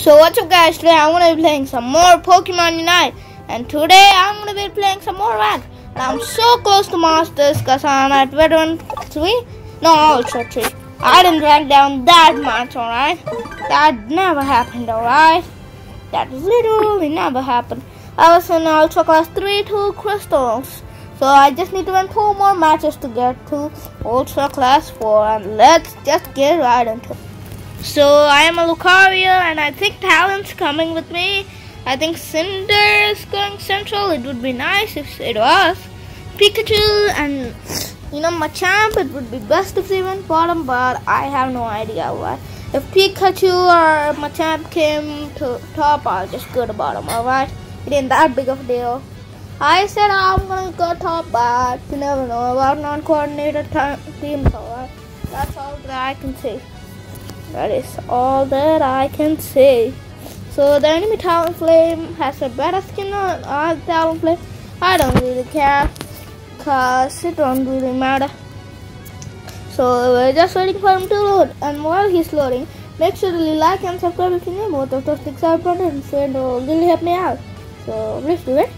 So what's up guys, today I'm going to be playing some more Pokemon Unite and today I'm going to be playing some more rank I'm so close to Masters because I'm at Veteran 3, no Ultra 3. I didn't rank down that much alright, that never happened alright, that literally never happened. I was in Ultra Class 3 2 Crystals. So I just need to win two more matches to get to Ultra Class 4 and let's just get right into it. So I am a Lucario and I think Talon's coming with me. I think Cinder is going central. It would be nice if it was. Pikachu and you know Machamp, it would be best if they went bottom, but I have no idea what. If Pikachu or Machamp came to top, I'll just go to bottom, alright? It ain't that big of a deal. I said I'm gonna go top, but you never know about non-coordinated teams, alright? That's all that I can say. That is all that I can say. So the enemy Talonflame has a better skin on our Talonflame. I don't really care. Cause it don't really matter. So we're just waiting for him to load. And while he's loading, make sure to like and subscribe if you need both of those things are important. So it'll really help me out. So please do it.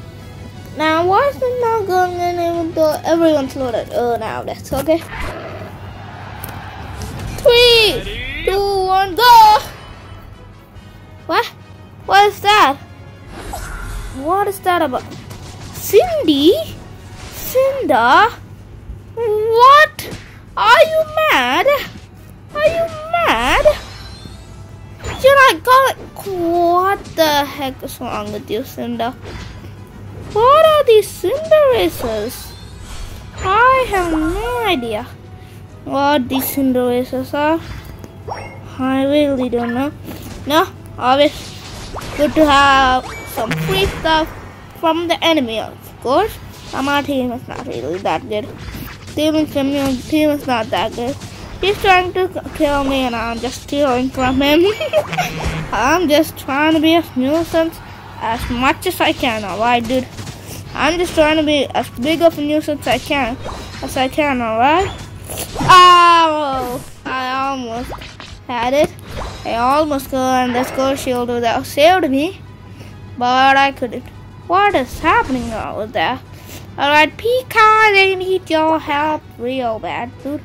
Now why is it not going in even though everyone's loaded? Oh now that's okay. Three! Two, one, go! What? What is that? What is that about? Cindy? Cinda? What? Are you mad? Are you mad? You're not going. What the heck is wrong with you, Cinda? What are these Cinderaces? I have no idea what these Cinderaces are. I really don't know. No, always good to have some free stuff from the enemy, of course. And my team is not really that good. Team team, team is not that good. He's trying to kill me and I'm just stealing from him. I'm just trying to be a nuisance as much as I can, alright dude? I'm just trying to be as big of a nuisance I can as I can, alright? Oh, I almost had it. I almost got the skull shield that saved me, but I couldn't. What is happening over there? Alright, Pika, they need your help real bad, dude.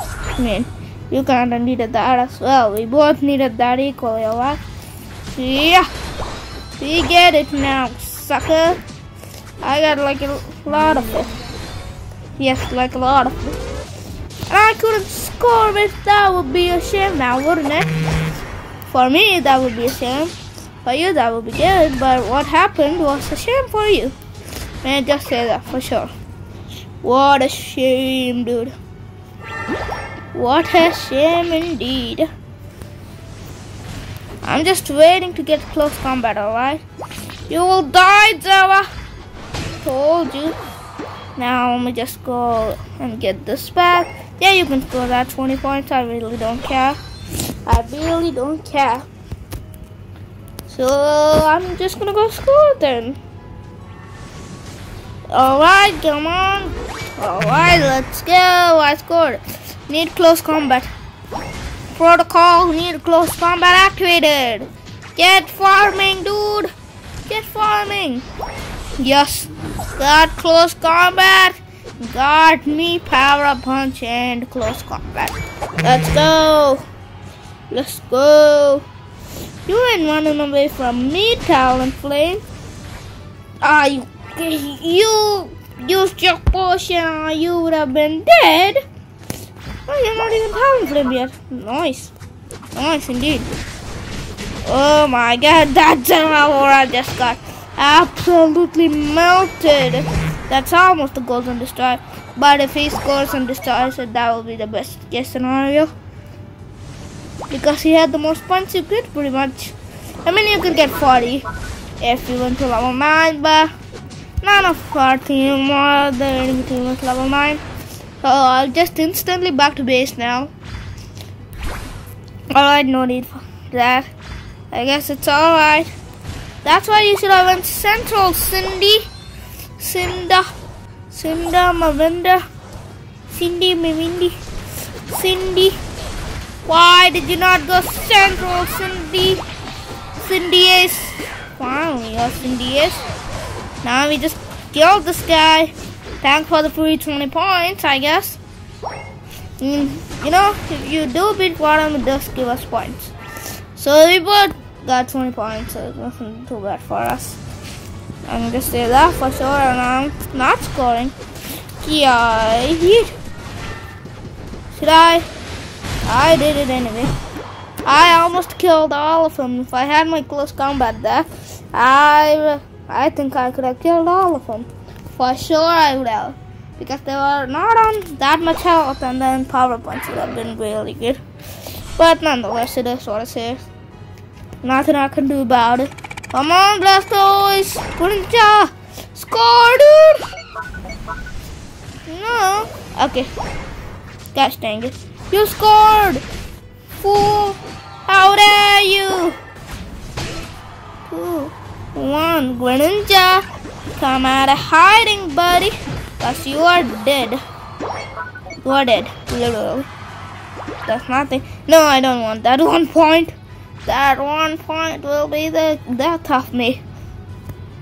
I mean, you kinda needed that as well. We both needed that equally, alright? Yeah, we get it now, sucker. I got like a lot of it. Yes, like a lot of it. I couldn't score if that would be a shame now, wouldn't it? For me, that would be a shame. For you, that would be good. But what happened was a shame for you. Man, just say that for sure. What a shame, dude. What a shame indeed. I'm just waiting to get close combat, alright? You will die, Zara! Told you. Now let me just go and get this back. Yeah, you can score that 20 points. I really don't care. I really don't care. So I'm just gonna go score then. Alright, come on. Alright, let's go. I scored. Need close combat. Protocol, need close combat activated. Get farming, dude. Get farming. Yes. Got close combat. Got me power punch and close combat. Let's go. Let's go. You ain't running away from me, Talonflame. Ah, you, you used your potion or you would have been dead. Oh, you're not even Talonflame yet. Nice. Nice indeed. Oh my god, that's I just got absolutely melted. That's almost a golden destroy. But if he scores and destroys it, that will be the best case scenario. Because he had the most points you could pretty much. I mean you could get 40 if you went to level 9, but none of our team or the enemy team was level 9. So I'll just instantly back to base now. Alright, no need for that. I guess it's alright. That's why you should have went central, Cindy. Cinda. Cinda, Mavinda. Cindy, Mavindy. Cindy. Why did you not go central, Cindy? Cindy Ace. Finally, you're Cindy Ace. Now we just killed this guy. Thanks for the free 20 points, I guess. Mm, you know, if you do beat Waterman, it does give us points. So we both got 20 points, so it wasn't too bad for us. I'm gonna say that for sure, and I'm not scoring. Yeah, should I? I did it anyway. I almost killed all of them. If I had my close combat there, I I think I could have killed all of them. For sure I would have. Because they were not on that much health and then power punch would have been really good. But nonetheless, it is what it is. Nothing I can do about it. Come on, Blastoise! Ninja! Score, dude! No. Okay. Gosh dang it. You scored! Fool! How dare you! Two, one, Greninja! Come out of hiding, buddy! Cause you are dead. You are dead, literally. That's nothing. No, I don't want that one point. That one point will be the death of me.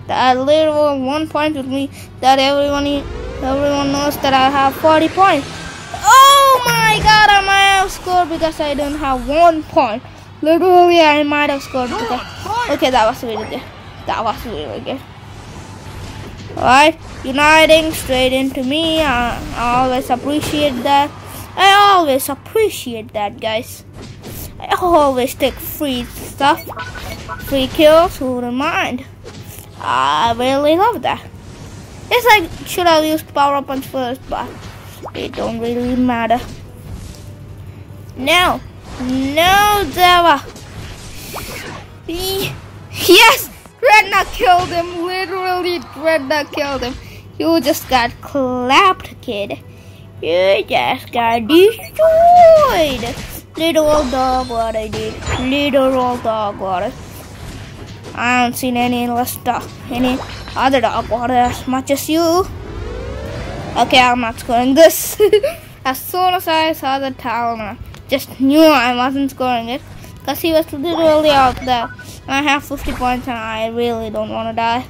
That little one point with me that everyone everyone knows that I have 40 points. Oh my god, I might have scored because I don't have one point. Literally, I might have scored because... Okay, that was really good. That was really good. Alright, uniting straight into me. I, I always appreciate that. I always appreciate that, guys. Take free stuff, free kills, who wouldn't mind? I really love that. It's like, should have used power punch first, but it don't really matter. No, no, Zeva. Yes, Redna killed him. Literally, Redna killed him. You just got clapped, kid. You just got destroyed. Little dog, water, old dog, what I haven't seen any less dog, any other dog water as much as you. Okay, I'm not scoring this. as soon as I saw the tower, I just knew I wasn't scoring it. Because he was literally out there. And I have 50 points and I really don't want to die.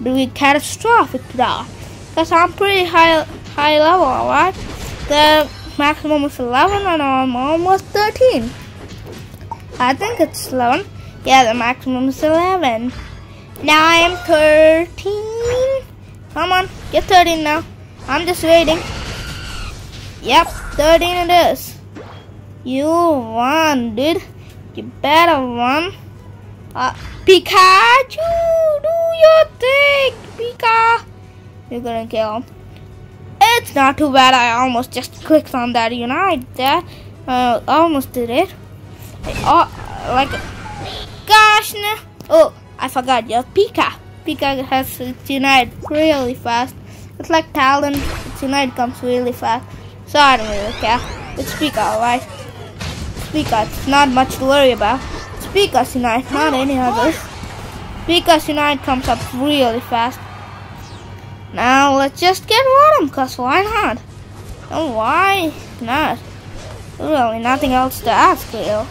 Do we catastrophic die. Because I'm pretty high high level, alright? The maximum is 11 and I'm almost 13. I think it's 11. Yeah, the maximum is 11. Now I am 13. Come on, get 13 now. I'm just waiting. Yep, 13 it is. You won, dude. You better run. Uh, Pikachu, do your thing, Pika. You're gonna kill him. It's not too bad. I almost just clicked on that unite there. Uh, almost did it. Oh, like, gosh, no. Oh, I forgot your Pika. Pika has its unite really fast. It's like talent. Its unite comes really fast. So I don't really care. It's Pika, alright? Pika, it's not much to worry about. It's Pika's unite, not any others. Pika's unite comes up really fast. Now let's just get Rotom, cause why not? And why not? Really, nothing else to ask, Leo.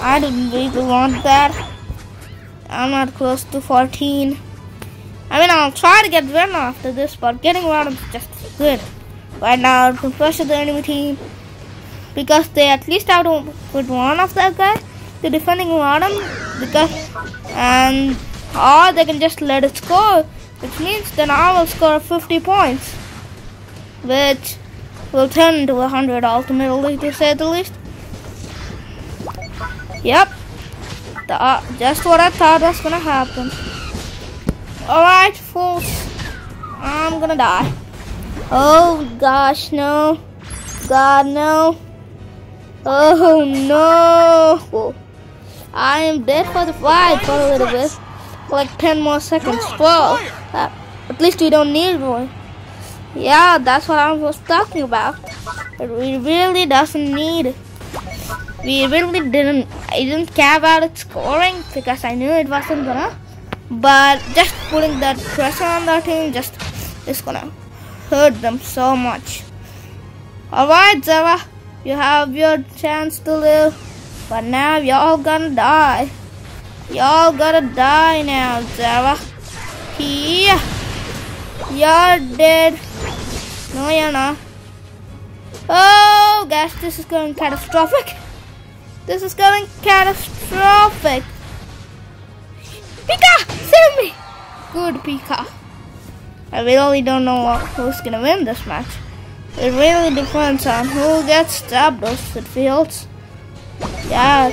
I didn't really want that. I'm not close to 14. I mean, I'll try to get Ren after this, but getting Rotom is just good. Right now, to pressure the enemy team because they at least have to put one of that guy, the defending Rotom, because and or they can just let it score which means then I will score 50 points, which will turn into 100 ultimately, to say the least. Yep, the, uh, just what I thought was gonna happen. Alright, fools, I'm gonna die. Oh gosh, no. God, no. Oh no. I am dead for the fight for a little bit like 10 more seconds. Well, uh, at least we don't need one. Yeah, that's what I was talking about. But we really doesn't need We really didn't, I didn't care about it scoring because I knew it wasn't gonna. But just putting that pressure on their team just is gonna hurt them so much. Alright, Zeva, You have your chance to live. But now you're all gonna die. Y'all gotta die now, Zara. Yeah. You're dead. No, you're not. Oh, gosh, this is going catastrophic. This is going catastrophic. Pika, save me. Good, Pika. I really don't know who's gonna win this match. It really depends on who gets stabbed it feels. Yeah.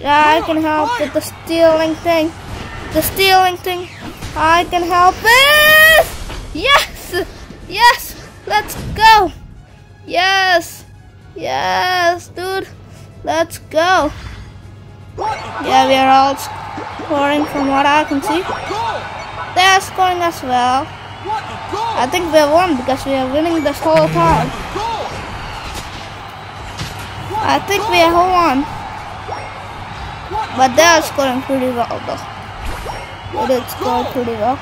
Yeah, I can help with the stealing thing. The stealing thing. I can help it! Yes! Yes! Let's go! Yes! Yes, dude! Let's go! Yeah, we are all scoring from what I can see. They are scoring as well. I think we won because we are winning this whole time. I think we are won. But they are scoring pretty well though. They did score pretty well.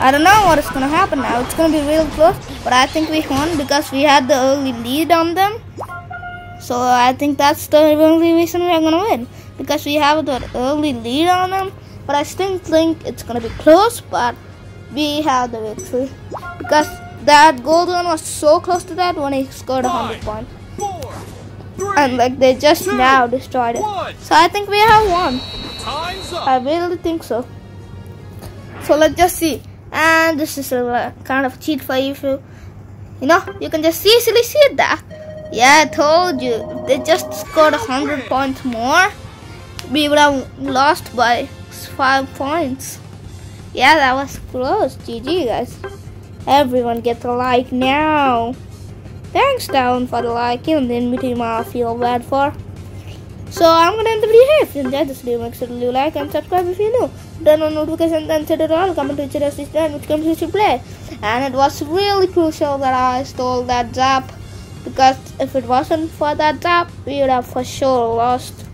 I don't know what is gonna happen now. It's gonna be real close, but I think we won because we had the early lead on them. So I think that's the only reason we are gonna win because we have the early lead on them. But I still think it's gonna be close, but we have the victory because that golden was so close to that when he scored a hundred points. And like they just two, now destroyed it. One. So I think we have won. I really think so. So let's just see. And this is a kind of cheat for you you know you can just easily see that. Yeah I told you. If they just scored a hundred points more we would have lost by five points. Yeah that was close. GG guys. Everyone get a like now thanks down for the like and then between I feel bad for so I'm gonna end the video here. If you enjoyed this video, make sure to like and subscribe if you're new. Turn on notifications and set it all. Comment which assistant which comes to play. And it was really crucial that I stole that zap because if it wasn't for that zap, we would have for sure lost.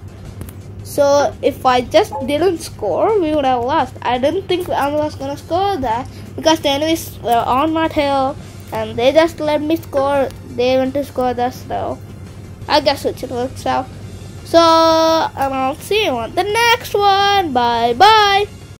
So if I just didn't score, we would have lost. I didn't think I was gonna score that because the enemies were on my tail and they just let me score. They went to score that so I guess it works out. So, and I'll see you on the next one. Bye bye.